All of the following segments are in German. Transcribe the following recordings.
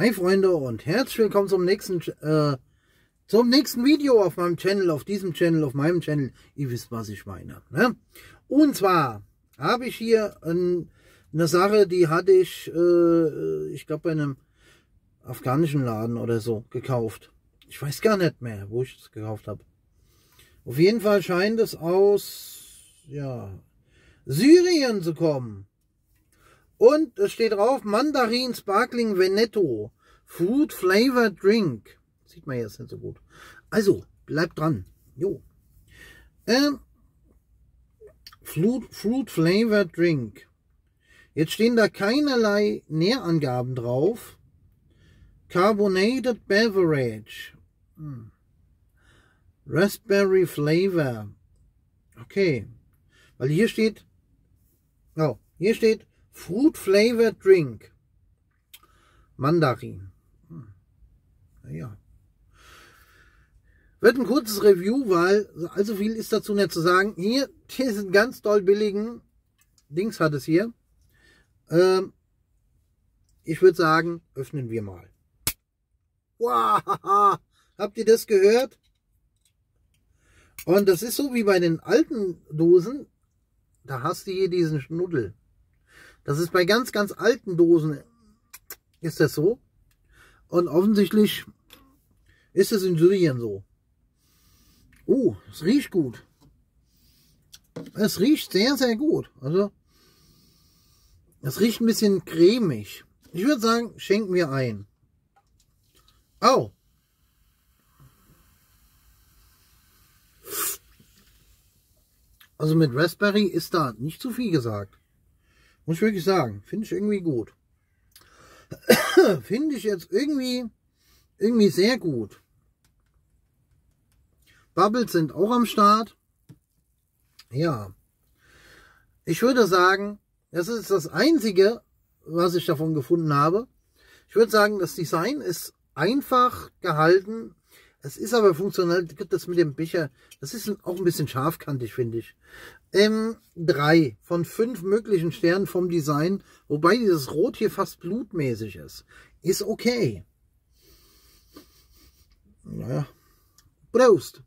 Hi Freunde und herzlich willkommen zum nächsten äh, zum nächsten Video auf meinem Channel, auf diesem Channel, auf meinem Channel. Ihr wisst, was ich meine. Ne? Und zwar habe ich hier ein, eine Sache, die hatte ich, äh, ich glaube bei einem afghanischen Laden oder so gekauft. Ich weiß gar nicht mehr, wo ich es gekauft habe. Auf jeden Fall scheint es aus ja, Syrien zu kommen. Und es steht drauf, Mandarin Sparkling Veneto, Fruit Flavored Drink. Sieht man jetzt nicht so gut. Also, bleibt dran. Jo. Ähm, Fruit, Fruit Flavored Drink. Jetzt stehen da keinerlei Nährangaben drauf. Carbonated Beverage. Hm. Raspberry Flavor. Okay. Weil hier steht, oh, hier steht Fruit Flavored Drink. Mandarin. Hm. Naja. Wird ein kurzes Review, weil allzu viel ist dazu nicht zu sagen. Hier, diesen ganz doll billigen Dings hat es hier. Ähm, ich würde sagen, öffnen wir mal. Wow, habt ihr das gehört? Und das ist so wie bei den alten Dosen. Da hast du hier diesen Schnuddel. Das ist bei ganz, ganz alten Dosen ist das so. Und offensichtlich ist es in Syrien so. Oh, es riecht gut. Es riecht sehr, sehr gut. Also, es riecht ein bisschen cremig. Ich würde sagen, schenken wir ein. Oh. Also mit Raspberry ist da nicht zu viel gesagt. Muss ich wirklich sagen. Finde ich irgendwie gut. Finde ich jetzt irgendwie, irgendwie sehr gut. Bubbles sind auch am Start. Ja. Ich würde sagen, das ist das Einzige, was ich davon gefunden habe. Ich würde sagen, das Design ist einfach gehalten. Es ist aber funktional. Das mit dem Becher, das ist auch ein bisschen scharfkantig, finde ich ähm, drei von fünf möglichen Sternen vom Design, wobei dieses Rot hier fast blutmäßig ist. Ist okay. Naja. Prost!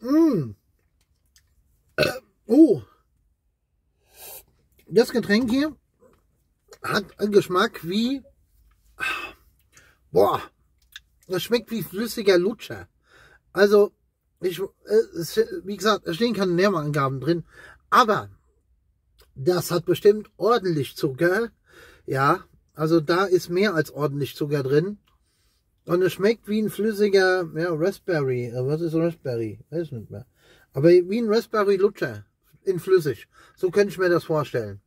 Mmh. Oh. Das Getränk hier hat einen Geschmack wie, boah, das schmeckt wie flüssiger Lutscher. Also, ich, wie gesagt, es stehen keine Nährmangaben drin, aber das hat bestimmt ordentlich Zucker. Ja, also da ist mehr als ordentlich Zucker drin. Und es schmeckt wie ein flüssiger, ja, Raspberry. Äh, was ist Raspberry? Weiß nicht mehr. Aber wie ein Raspberry Lutscher. In flüssig. So könnte ich mir das vorstellen.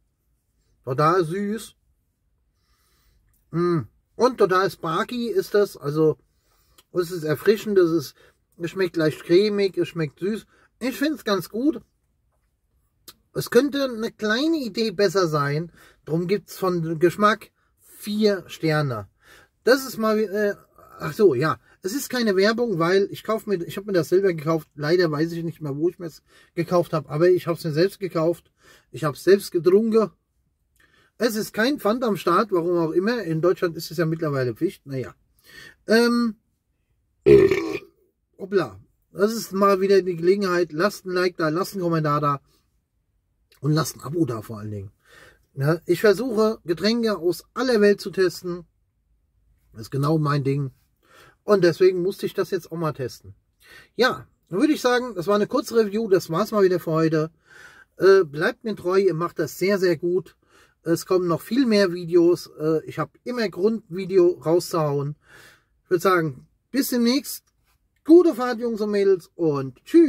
Total süß. Mm. Und total sparky ist das. Also es ist erfrischend, es, ist, es schmeckt leicht cremig, es schmeckt süß. Ich finde es ganz gut. Es könnte eine kleine Idee besser sein. Darum gibt es von Geschmack vier Sterne. Das ist mal, äh, ach so, ja. Es ist keine Werbung, weil ich kaufe mir, ich habe mir das selber gekauft. Leider weiß ich nicht mehr, wo ich mir es gekauft habe, aber ich habe es mir selbst gekauft. Ich habe es selbst getrunken es ist kein Pfand am Start, warum auch immer. In Deutschland ist es ja mittlerweile Pflicht. Naja. Ähm, hoppla. Das ist mal wieder die Gelegenheit. Lasst ein Like da, lasst einen Kommentar da. Und lasst ein Abo da vor allen Dingen. Ja, ich versuche, Getränke aus aller Welt zu testen. Das ist genau mein Ding. Und deswegen musste ich das jetzt auch mal testen. Ja, dann würde ich sagen, das war eine kurze Review. Das war's mal wieder für heute. Äh, bleibt mir treu, ihr macht das sehr, sehr gut. Es kommen noch viel mehr Videos. Äh, ich habe immer Grund, Video rauszuhauen. Ich würde sagen, bis demnächst. Gute Fahrt, Jungs und Mädels. Und tschüss.